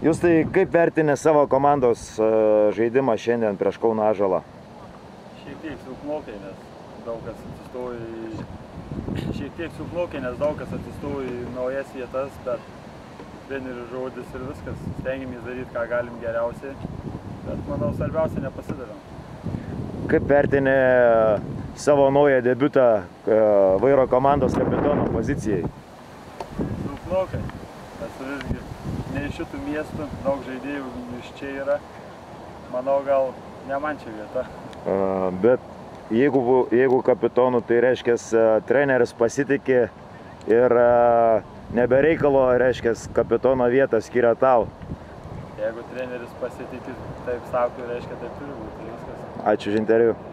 Jūs tai kaip vertinė savo komandos e, žaidimą šiandien prieš Kauno Ažalą? Šiek tiek silpnokai, nes daug kas atsistojo į... Šiek tiek silpnokai, nes daug kas atsistojo į naujas vietas, bet trenerių žodis ir viskas. Stengiamės daryti, ką galim geriausiai, bet manau svarbiausia nepasidavėm. Kaip vertinė savo naują debutą e, vairo komandos kapitono pozicijai? Silpnokai, nes visgi ne iš šitų miestų, daug žaidėjų iš čia yra. Manau, gal ne man čia vieta. E, Bet jeigu, jeigu kapitonu, tai reiškia, treneris pasitikė ir e, nebereikalo, reiškia, kapitono vietą skiria tau. Jeigu treneris pasitikė, taip sako, reiškia, taip turi būti. Viskas. Ačiū už interviu.